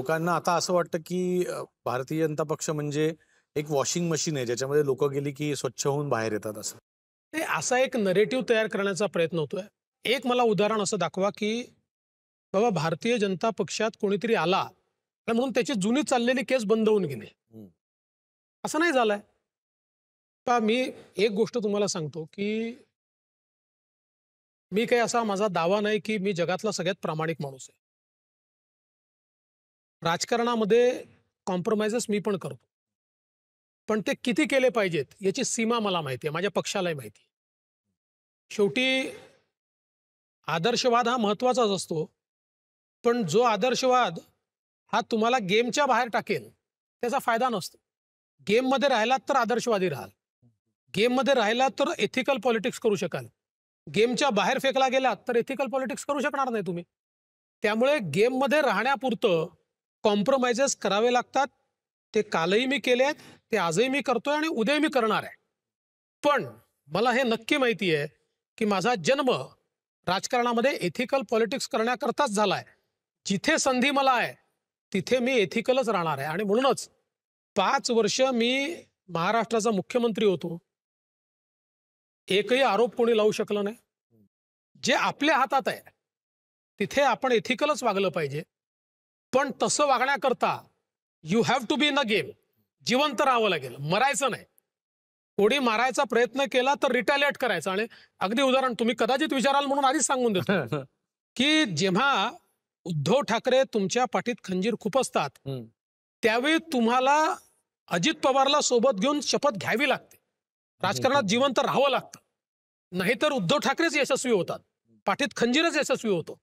लोकांना आता असं वाटतं की भारतीय जनता पक्ष म्हणजे एक वॉशिंग मशीन आहे ज्याच्यामध्ये लोक गेली की स्वच्छ होऊन बाहेर येतात असं. ते असा एक नरेटिव्ह तयार करण्याचा प्रयत्न होतोय. एक मला उदाहरण असं दाखवा की बाबा भारतीय जनता पक्षात कोणीतरी आला आणि म्हणून त्याची जुनी चाललेली केस बंद होऊन गेली. असं नाही झालंय. पहा मी एक गोष्ट तुम्हाला सांगतो की मी काही असा माझा दावा नाही की मी जगातला सगळ्यात प्रामाणिक माणूस आहे. राजकारणामध्ये कॉम्प्रोमाइजेस मी पण करतो. पण ते किती केले पाहिजेत याची सीमा मला माहिती आहे माझ्या पक्षालाही माहिती आहे. शेवटी आदर्शवाद हा महत्वाचाच असतो पण जो आदर्शवाद हा तुम्हाला गेमच्या बाहेर टाकेल त्याचा फायदा नसतो. गेममध्ये राहिलात तर आदर्शवादी राहाल. गेममध्ये राहिलात तर एथिकल पॉलिटिक्स करू शकाल. गेमच्या बाहेर फेकला गेलात तर एथिकल पॉलिटिक्स करू शकणार नाही तुम्ही. त्यामुळे गेममध्ये राहण्यापुरतं कॉम्प्रोमाइजेस करावे लागतात. ते कालही मी केले आहेत ते आजही मी करतोय आणि उद्या मी करणार आहे. पण मला हे नक्की माहिती आहे की माझा जन्म राजकारणामध्ये एथिकल पॉलिटिक्स करण्याकरताच झालाय जिथे संधी मला आहे तिथे मी एथिकलच राहणार आहे. आणि म्हणूनच पाच वर्ष मी महाराष्ट्राचा मुख्यमंत्री होतो. एकही आरोप कोणी लावू शकलं नाही. जे आपल्या हातात आहे तिथे आपण एथिकलच वागलं पाहिजे. पण तसं वागण्याकरता you have to be in a game जिवंत राहावं लागेल. मरायचं नाही. कोणी मारायचा प्रयत्न केला तर रिटॅलिएट करायचा. आणि अगदी उदाहरण तुम्ही कदाचित विचाराल म्हणून आधीच सांगून देतो. की जेव्हा उद्धव ठाकरे तुमच्या पाठीत खंजीर खूप असतात हम्म. त्यावेळी तुम्हाला अजित पवारला सोबत घेऊन शपथ घ्यावी लागते. राजकारणात जिवंत राहावं लागतं. नाहीतर उद्धव ठाकरेच यशस्वी होतात. पाठीत खंजीरच यशस्वी होतो.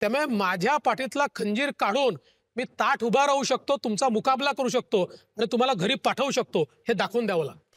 त्यामुळे माझ्या पाठीतला खंजीर काढून मी ताठ उभा राहू शकतो तुमचा मुकाबला करू शकतो आणि तुम्हाला घरी पाठवू शकतो हे दाखवून द्यावं लागतं.